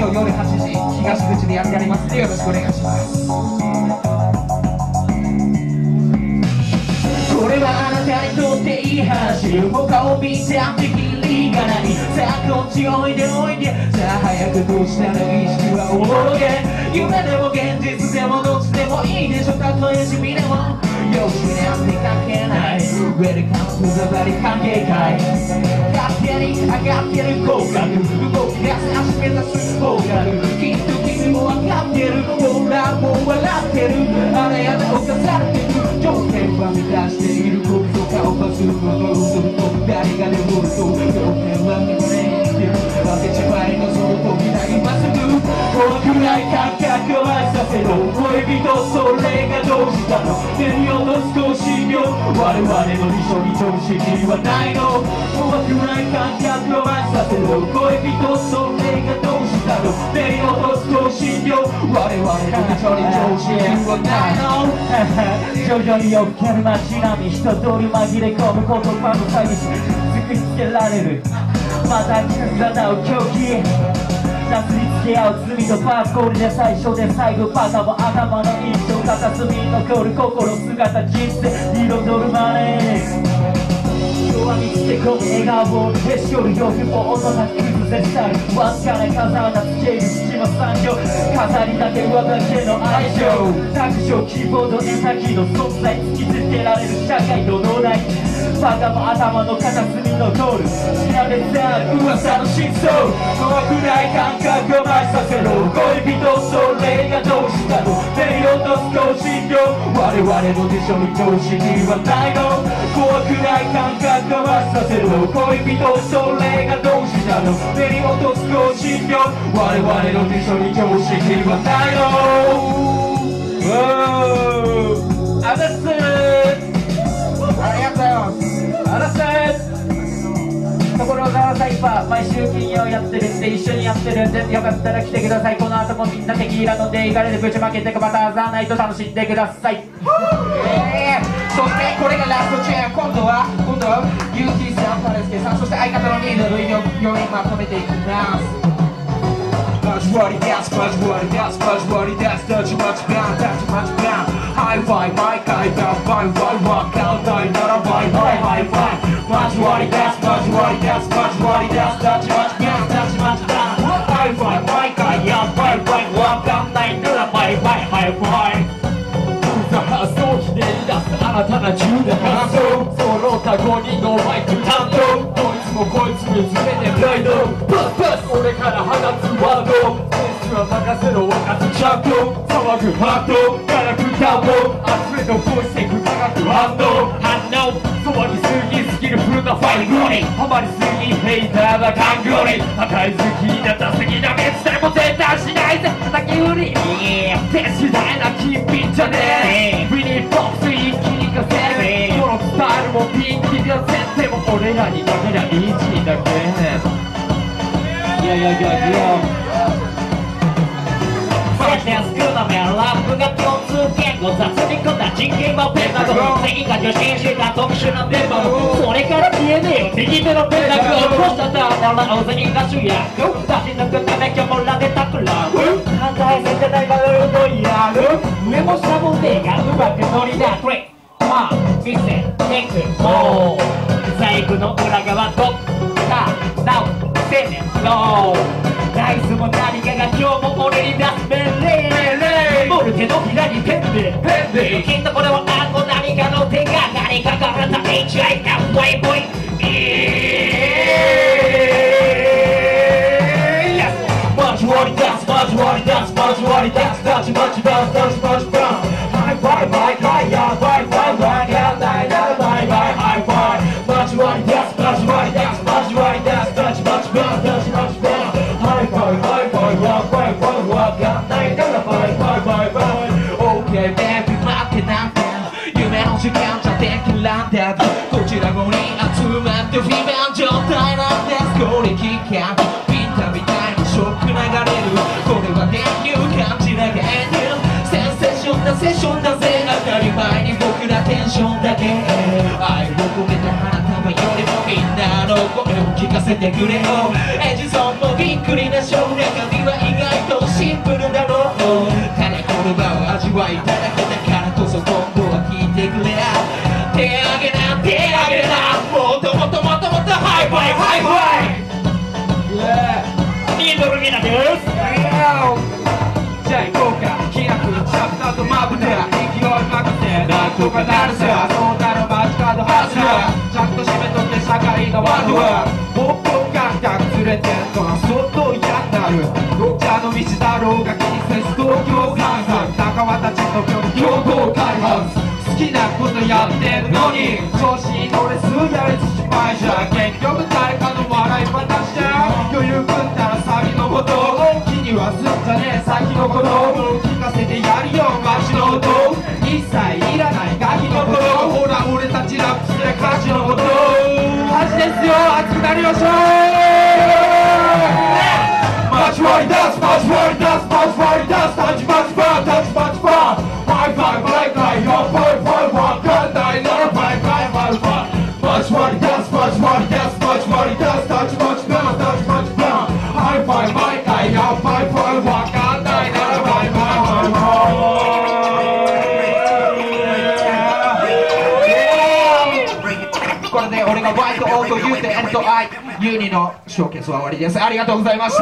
曜夜8時東口でやってやります。のでよろしくお願いします。これはあなたにとっていい話。他を見てあってきりがないさあこっちおいでおいで。さあ早くどうしたら意識はおろげ。夢でも現実でもどっちでもいいでしょたとえ地味でもよしなんて関係ない。Welcome to the body 関係会がってる口角動き出す足目指す方角きっと君もわかってる僕らも笑ってるあれやで犯されてる人それがどうしたの？手に落とす更新よ我々の理想に常識はないの。怖くない感覚を愛させろ恋人それがどうしたの？手に落とす更新よ我々の理想に常識はないの。徐々によける街並み人通り紛れ込む言葉の詐欺師。作りつけられる。また体を狂気なう罪のパーツこれで最初で最後パタも頭の印象片隅に残る心姿人生彩るマネー弱みつけ込む笑顔をへし折る欲望音が崩れしたいわずかな風穴つける父の産業飾り立て上だけの愛情卓上キーボード絵先の存在突きつけられる。社会の脳内バカも頭の片隅に残る知られざる噂の真相。怖くない感覚を増させろ恋人それがどうしたの手に落とす更新よ我々の辞書に常識はないの。怖くない感覚が増させろ恋人それが同志なの。手に落とす更新よ我々の辞書に常識はないの。イファー毎週金曜やってるんで一緒にやってるんでよかったら来てくださいこの後もみんなテキーラ飲んでいかれるぶちまけてまたあざないと楽しんでくださいえーそしてこれがラストチェア今度は今度はユーキーさんパレスケさんそして相方のニードル4人まとめていきますマジ割り出すマジ割り出すマジ割り出すタッチマチガンタッチマチガンハイファイ毎回ダウンバイバイワンカウンターに並ばいバイハイファイ新たな銃で発想揃った5人のマイク担当。どいつもこいつに詰めてプライド。パスパス。俺から放つワード。選手は任せろ分かつちゃんと騒ぐハート。ガラクタボ熱めのボイスでく化学反応反応。そばにすぎスキルフルなファイル。にハマりすぎヘイターな勘繰り破壊好きになったすぎな別でも絶対しないぜ。叩き売り。手次第な金品じゃねえ。ルもピンキリの設定も俺らにかけりゃイージーだけ。いやいやいやいやセンテンス少なめラップが共通言語雑にこんな人権もペンダゴン。責が女子した特殊なデモそれから消えねえよ右手のペンダゴン。こうしたたなら大勢が主役出し抜くため今日もらでたくらう反対せてないがるとやる。上も下も手がうまく乗りだトレまあ見せてくもう細工の裏側どっかなおせねのナイスも何かが今日も俺に出す命令モルテのひらにペンでペンで。きっとこれはあの何かの手がかりかからた HIF ボイボイマジ割り出すマジ割り出すマジ割り出すタチマチバンタチマチバンハイファイバイバイヤー聞かせてくれよ。エジソンもびっくりなショー中身は意外とシンプルだろう。ただこの場を味わいただけだからこそ今度は聞いてくれ手あげな手あげな。もっともっともっともっとハイファイハイファイ。イードルミナです。じゃあ行こうか。気楽くチャプターとまぶて勢い任てなんとかなるさそうなる街角スれちゃんと締めとって社会がワンワン覚ずれてのは相当嫌になるどっちの道だろうが気にせず東京観察仲間たちの距離競合開発好きなことやってんのに調子に乗れすぐやれつしまいじゃ結局誰かの笑い話じゃ余裕くんだらサビのこと気にはすんじゃねえ先のこと聞かせてやるよ。街の音。一切いらないガキのことほら俺たちラップすれ歌詞のことマジですよ。熱くなりましょう。マジ割り出すマジ割り出すマジ割り出すタッチマチバータッチマチバこれで俺が Y と O と U と N と I ユーニのショーケースは終わりです。ありがとうございました。